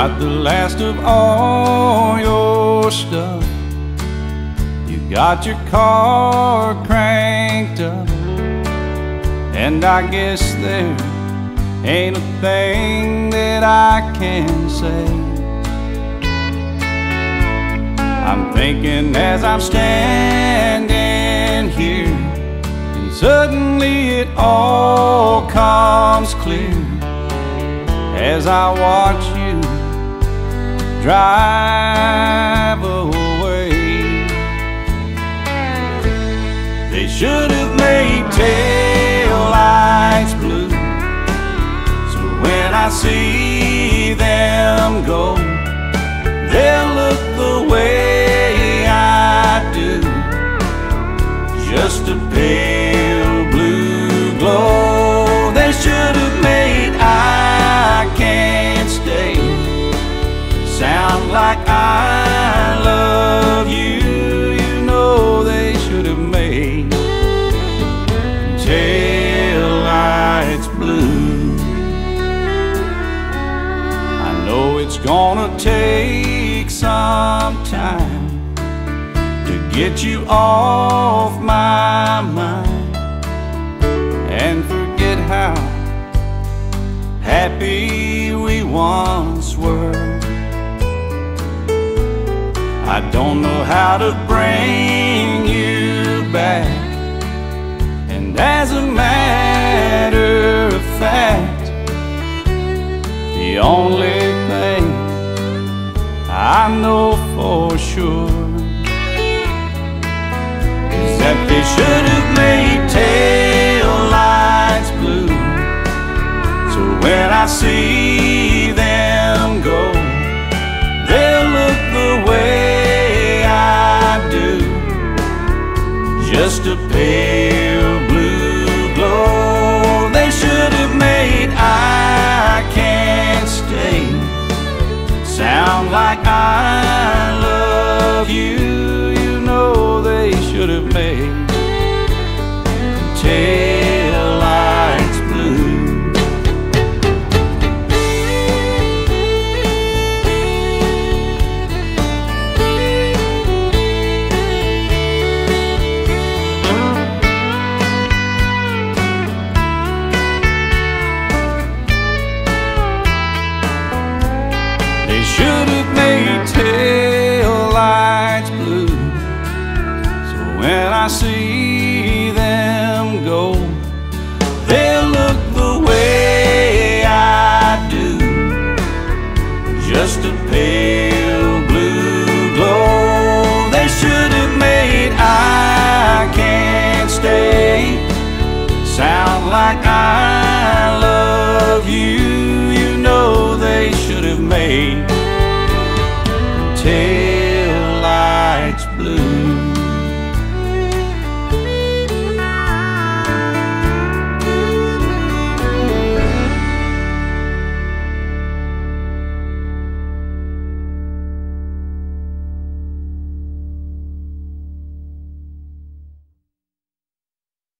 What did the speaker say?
got the last of all your stuff. You got your car cranked up. And I guess there ain't a thing that I can say. I'm thinking as I'm standing here, and suddenly it all comes clear as I watch you drive away. They should have made tail lights blue, so when I see I love you. You know they should have made tail lights blue. I know it's gonna take some time to get you off my mind and forget how happy we once were. I don't know how to bring you back. And as a matter of fact, the only thing I know for sure is that they should have Just a pale blue glow. They should have made when I see them go, they'll look the way I do. Just a pale blue glow. They should have made I can't stay. Sound like I love you. You know they should have made tail lights blue.